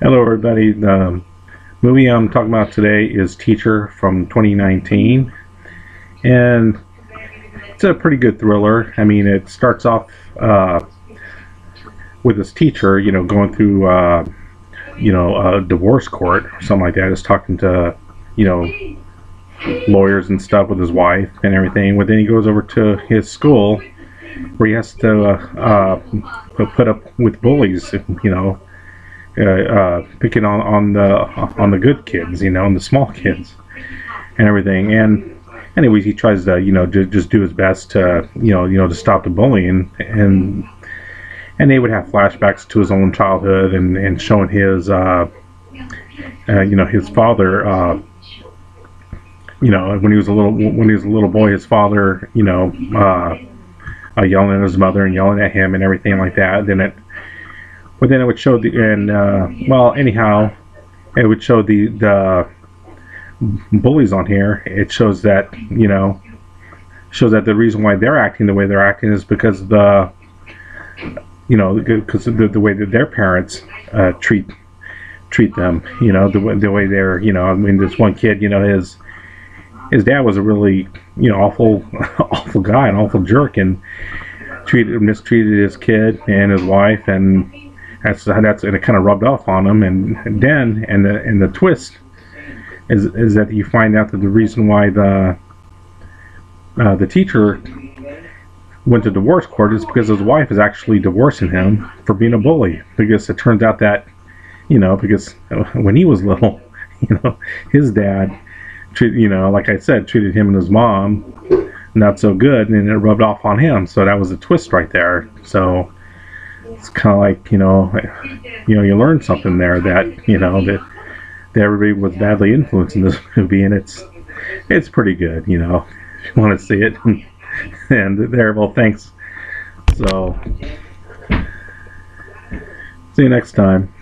Hello, everybody. The movie I'm talking about today is Teacher from 2019, and it's a pretty good thriller. I mean, it starts off uh, with this teacher, you know, going through, uh, you know, a divorce court or something like that. Just talking to, you know, lawyers and stuff with his wife and everything. But then he goes over to his school where he has to uh, uh, put up with bullies, you know, uh, uh, picking on, on the on the good kids, you know, and the small kids and everything. And anyways, he tries to, you know, just, just do his best to, you know, you know, to stop the bullying and and they would have flashbacks to his own childhood and, and showing his, uh, uh, you know, his father, uh, you know, when he was a little when he was a little boy, his father, you know, uh, uh, yelling at his mother and yelling at him and everything like that. Then it, but then it would show the and uh, well, anyhow, it would show the the bullies on here. It shows that you know shows that the reason why they're acting the way they're acting is because the you know because the, the way that their parents uh, treat treat them you know the, the way they're you know I mean this one kid you know his his dad was a really you know awful awful guy an awful jerk and treated mistreated his kid and his wife and that's that's and it kind of rubbed off on him. And, then and the and the twist is is that you find out that the reason why the uh, the teacher went to divorce court is because his wife is actually divorcing him for being a bully. Because it turns out that you know because when he was little you know his dad treat, you know like I said treated him and his mom not so good and it rubbed off on him. So that was a twist right there. So it's kind of like you know you know you learn something there that you know that, that everybody was badly influenced in this movie and it's it's pretty good you know if you want to see it. And there well thanks. So see you next time